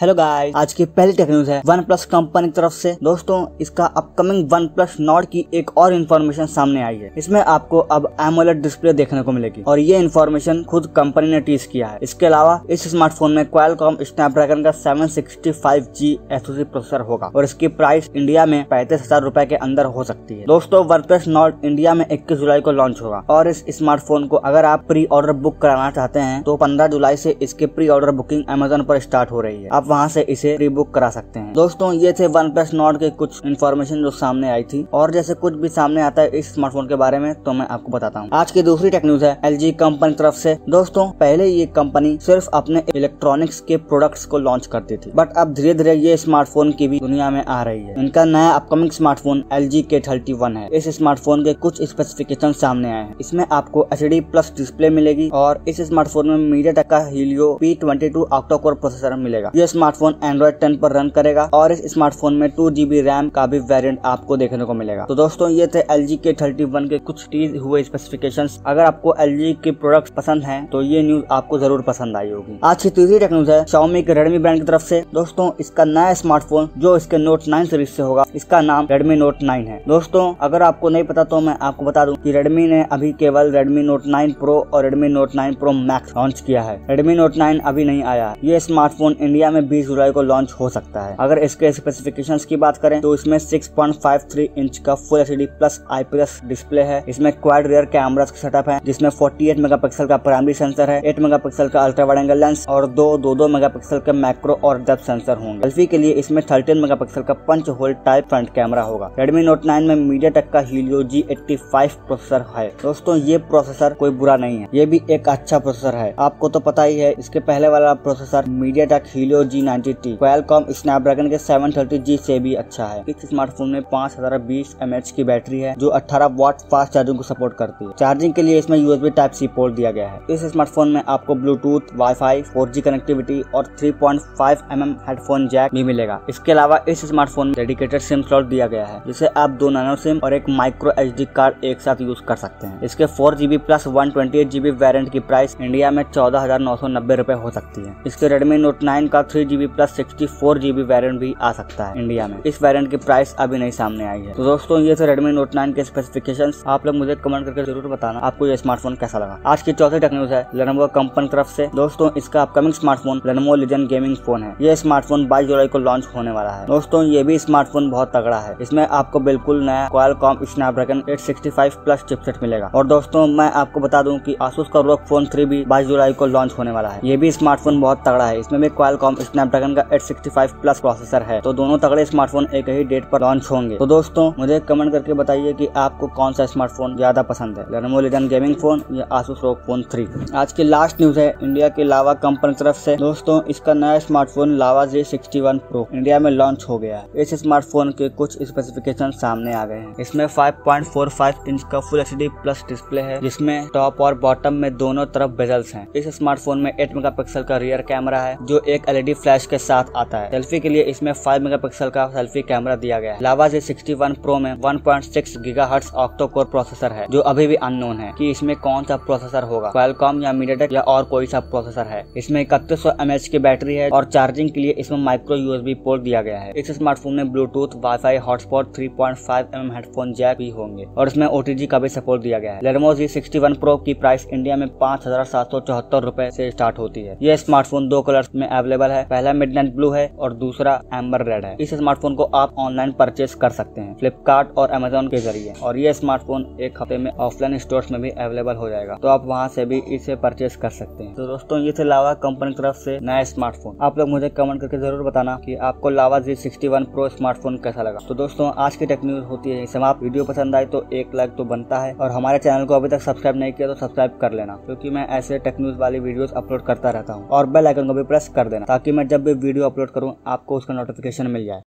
Hello guys आज की पहली टेक न्यूज़ है वन प्लस कंपनी की तरफ़ से। दोस्तों, इसका अपकमिंग वन प्लस नॉट की एक और इन्फॉर्मेशन सामने आई है। इसमें आपको अब एमोलेट डिस्प्ले देखने को मिलेगी। और ये इन्फॉर्मेशन खुद कंपनी ने टीज किया है। इसके अलावा, इस स्मार्टफ़ोन में क्वालकॉम स्नैपड्रैगन का 765G एसओसी प्रोसेसर होगा। और इसकी प्राइस इंडिया में पैंतीस हज़ार रूपए के अंदर हो सकती है। दोस्तों वन प्लस नॉट इंडिया में इक्कीस जुलाई को लॉन्च होगा। और इस स्मार्टफ़ोन को अगर आप प्री ऑर्डर बुक कराना चाहते हैं तो पंद्रह जुलाई से इसकी प्री ऑर्डर बुकिंग अमेजोन पर स्टार्ट हो रही है। आप वहाँ से इसे प्री बुक करा सकते हैं। दोस्तों, ये थे वन प्लस नॉट के कुछ इन्फॉर्मेशन जो सामने आई थी। और जैसे कुछ भी सामने आता है इस स्मार्टफ़ोन के बारे में तो मैं आपको बताता हूँ। आज की दूसरी टेक न्यूज़ है एलजी कंपनी तरफ़ से। दोस्तों, पहले ये कंपनी सिर्फ़ अपने इलेक्ट्रॉनिक्स के प्रोडक्ट्स को लॉन्च करती थी। बट अब धीरे धीरे ये स्मार्टफ़ोन की भी दुनिया में आ रही है। इनका नया अपकमिंग स्मार्टफ़ोन एल जी के थर्टी वन है। इस स्मार्टफ़ोन के कुछ स्पेसिफिकेशन सामने आए हैं। इसमें आपको एच डी प्लस डिस्प्ले मिलेगी और इस स्मार्टफ़ोन में मीडिया का Helio P twenty two octa core processor मिलेगा। ये स्मार्टफ़ोन एंड्रॉइड टेन पर रन करेगा और इस स्मार्टफ़ोन में टू जीबी रैम का भी वेरियंट आपको देखने को मिलेगा। तो दोस्तों, ये थे एल जी के थर्टी वन के कुछ टीज हुए स्पेसिफिकेशन अगर आपको एल जी के प्रोडक्ट पसंद है तो ये न्यूज़ आपको ज़रूर पसंद आई होगी। आज की तीसरी टेक न्यूज़ है Xiaomi के रेडमी ब्रांड की तरफ़ से। दोस्तों, इसका नया स्मार्टफ़ोन जो इसके नोट नाइन सीरीज़ से होगा, इसका नाम रेडमी नोट नाइन है। दोस्तों, अगर आपको नहीं पता तो मैं आपको बता दूँ कि रेडमी ने अभी केवल रेडमी नोट नाइन प्रो और Redmi Note nine Pro Max launch किया है। रेडमी नोट नाइन अभी नहीं आया ये स्मार्टफ़ोन इंडिया में बीस जुलाई को लॉन्च हो सकता है। अगर इसके स्पेसिफिकेशन की बात करें तो इसमें 6.53 इंच का full H plus IPS display है। इसमें क्वाड रियर कैमरा सेटअप है, जिसमें 48 मेगापिक्सल का प्राइमरी सेंसर है 8 मेगापिक्सल का अल्ट्रा वाइड एंगल लेंस और दो दो दो मेगापिक्सल के मैक्रो और डेप्थ सेंसर होंगे। सेल्फी के लिए इसमें 13 मेगापिक्सल का punch hole type front camera होगा। रेडमी नोट नाइन में मीडिया टेक का हीलियो जी प्रोसेसर है। दोस्तों, ये प्रोसेसर कोई बुरा नहीं है। ये भी एक अच्छा प्रोसेसर है। आपको तो पता ही है, इसके पहले वाला processor MediaTek Helio G ninety T Qualcomm Snapdragon के 730G से भी अच्छा है। इस स्मार्टफ़ोन में पाँच हज़ार बीस एम एच की बैटरी है, जो 18 वाट फास्ट चार्जिंग को सपोर्ट करती है। चार्जिंग के लिए इसमें यूएसबी टाइप सी पोर्ट दिया गया है। इस स्मार्टफ़ोन में आपको ब्लूटूथ वाईफाई 4G कनेक्टिविटी और 3.5 mm हेडफोन जैक भी मिलेगा। इसके अलावा इस स्मार्टफ़ोन में डेडिकेटेड सिम स्लॉट दिया गया है, जिसे आप दो नैनो सिम और एक माइक्रो एच कार्ड एक साथ यूज़ कर सकते हैं। इसके four GB plus one twenty eight GB variant की प्राइस इंडिया में चौदह हज़ार नौ सौ नब्बे रूपए हो सकती है। इसके रेडमी नोट नाइन का three GB plus sixty four GB variant भी आ सकता है इंडिया में। इस वेरियंट की प्राइस अभी नहीं सामने आई है। तो दोस्तों, ये थे रेडमी नोट नाइन के स्पेसिफिकेशन आप लोग मुझे कमेंट करके ज़रूर बताना आपको ये स्मार्टफ़ोन कैसा लगा। आज की चौथी टेक न्यूज़ है लेनोवो कंपनी तरफ़ से। दोस्तों, इसका upcoming smartphone Lenovo Legion gaming phone है। ये स्मार्टफ़ोन बाईस जुलाई को लॉन्च होने वाला है। दोस्तों, ये भी स्मार्टफ़ोन बहुत तगड़ा है। इसमें आपको बिल्कुल नया क्वालकॉम स्नैपड्रैगन 865 प्लस चिपसेट मिलेगा। और दोस्तों, मैं आपको बता दूँ कि आसूस का रोक फ़ोन थ्री भी बाईस जुलाई को लॉन्च होने वाला है। ये भी स्मार्टफ़ोन बहुत तगड़ा है। इसमें भी क्वालकॉम स्नैपड्रैगन का 865 प्लस प्रोसेसर है। तो दोनों तगड़े स्मार्टफ़ोन एक ही डेट पर लॉन्च होंगे। तो दोस्तों, मुझे कमेंट करके बताइए कि आपको कौन सा स्मार्टफ़ोन ज़्यादा पसंद है लेनोवो गेमिंग फ़ोन या आसूस रोक फ़ोन थ्री आज की लास्ट न्यूज़ है इंडिया के लावा कंपनी तरफ़ से। दोस्तों, इसका नया smartphone Lava J sixty one Pro India में लॉन्च हो गया है। इस स्मार्टफ़ोन के कुछ स्पेसिफिकेशन सामने आ गए हैं। इसमें 5.45 इंच का फुल एचडी प्लस डिस्प्ले है, जिसमें टॉप और बॉटम में दोनों तरफ़ बेजल्स हैं। इस स्मार्टफ़ोन में 8 मेगापिक्सल का रियर कैमरा है, जो एक एलईडी फ्लैश के साथ आता है। सेल्फी के लिए इसमें 5 मेगापिक्सल का सेल्फी कैमरा दिया गया है। लावा जे सिक्सटी प्रो में 1.6 गीगाहर्ट्ज ऑक्टो कोर प्रोसेसर है, जो अभी भी अननोन है कि इसमें कौन सा प्रोसेसर होगा। क्वालकॉम या मीडियाटेक या और कोई सा प्रोसेसर है। इसमें इकतीस सौ की बैटरी है और चार्जिंग के लिए इसमें माइक्रो यूएसबी पोर्ट दिया गया है। इस स्मार्टफ़ोन में Bluetooth WiFi hotspot 3.5 M headphone jack भी होंगे और इसमें ओटीजी का भी सपोर्ट दिया गया है। लेनोवो जी सिक्सटी प्रो की प्राइस इंडिया में पाँच हज़ार सात सौ चौहत्तर रूपए से स्टार्ट होती है। यह स्मार्टफ़ोन दो कलर में अवेलेबल है। पहला मिडनाइट ब्लू है और दूसरा एम्बर रेड है। इस स्मार्टफ़ोन को आप ऑनलाइन परचेज कर सकते हैं फ्लिपकार्ट और अमेजोन के ज़रिए। और ये स्मार्टफ़ोन एक हफ़्ते में ऑफलाइन स्टोर में भी अवेलेबल हो जाएगा। तो आप वहाँ से भी इसे परचेज कर सकते हैं। तो दोस्तों थे लावा कंपनी तरफ़ से नया स्मार्टफ़ोन आप लोग मुझे कमेंट करके ज़रूर बताना कि आपको Lava G sixty one Pro smartphone कैसा लगा। तो दोस्तों, आज की टेक न्यूज़ होती है। समाप्त वीडियो पसंद आए तो एक लाइक तो बनता है। और हमारे चैनल को अभी तक सब्सक्राइब नहीं किया तो सब्सक्राइब कर लेना, क्योंकि मैं ऐसे टेक न्यूज़ वाली वीडियोस अपलोड करता रहता हूँ। और बेल आइकन को भी प्रेस कर देना, ताकि मैं जब भी वीडियो अपलोड करूँ आपको उसका नोटिफिकेशन मिल जाए।